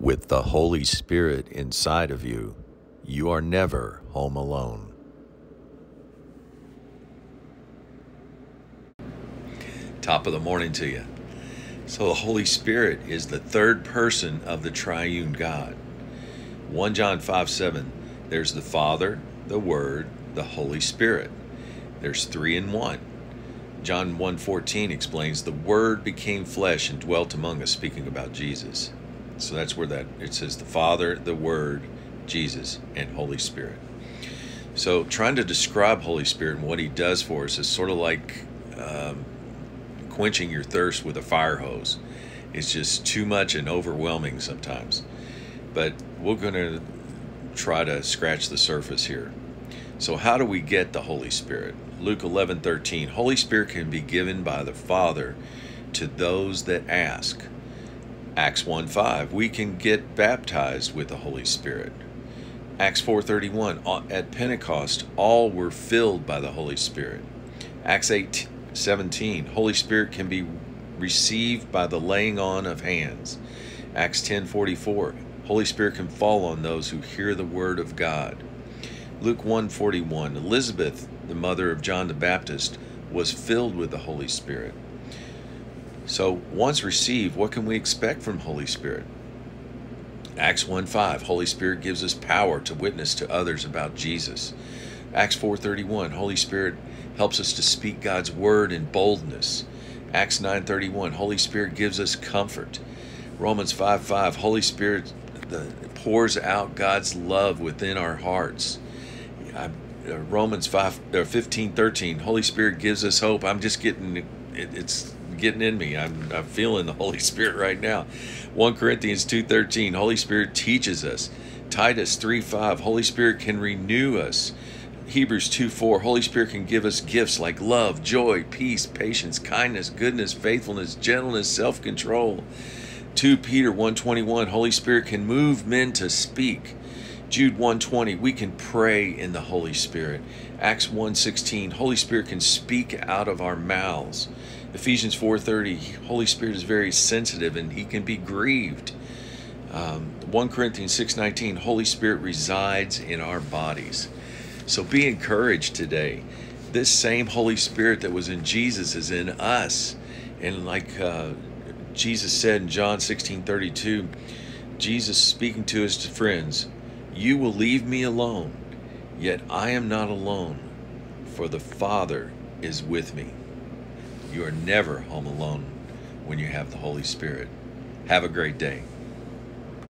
With the Holy Spirit inside of you, you are never home alone. Top of the morning to you. So, the Holy Spirit is the third person of the triune God. 1 John 5 7, there's the Father, the Word, the Holy Spirit. There's three in one. John 1:14 explains the word became flesh and dwelt among us speaking about Jesus. So that's where that it says the Father, the Word, Jesus, and Holy Spirit. So trying to describe Holy Spirit and what He does for us is sort of like um, quenching your thirst with a fire hose. It's just too much and overwhelming sometimes. But we're going to try to scratch the surface here. So how do we get the Holy Spirit? Luke 11:13 Holy Spirit can be given by the Father to those that ask. Acts 1:5 We can get baptized with the Holy Spirit. Acts 4:31 uh, At Pentecost all were filled by the Holy Spirit. Acts 8:17 Holy Spirit can be received by the laying on of hands. Acts 10:44 Holy Spirit can fall on those who hear the word of God. Luke 1:41 Elizabeth the mother of John the Baptist, was filled with the Holy Spirit. So, once received, what can we expect from Holy Spirit? Acts 1:5 Holy Spirit gives us power to witness to others about Jesus. Acts 4:31 Holy Spirit helps us to speak God's word in boldness. Acts 9:31 Holy Spirit gives us comfort. Romans 5:5 Holy Spirit pours out God's love within our hearts. Uh, Romans 5 or 15 13 Holy Spirit gives us hope. I'm just getting it, it's getting in me. I'm, I'm feeling the Holy Spirit right now. 1 Corinthians 2:13 Holy Spirit teaches us. Titus 3:5 Holy Spirit can renew us. Hebrews 2:4 Holy Spirit can give us gifts like love, joy, peace, patience, kindness, goodness, faithfulness, gentleness, self-control. 2 Peter 1:21 Holy Spirit can move men to speak. Jude 120, we can pray in the Holy Spirit. Acts 116, Holy Spirit can speak out of our mouths. Ephesians 4:30, Holy Spirit is very sensitive and he can be grieved. Um, 1 Corinthians 6:19, Holy Spirit resides in our bodies. So be encouraged today. This same Holy Spirit that was in Jesus is in us. And like uh, Jesus said in John 16:32, Jesus speaking to his friends, you will leave me alone, yet I am not alone, for the Father is with me. You are never home alone when you have the Holy Spirit. Have a great day.